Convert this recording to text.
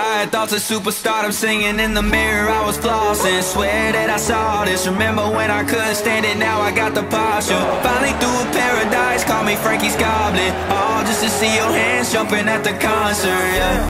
I had thoughts of superstardom singing in the mirror I was flossing. Swear that I saw this Remember when I couldn't stand it Now I got the posture. Finally through paradise Call me Frankie's Goblin. All just to see your hands jumping at the concert, yeah.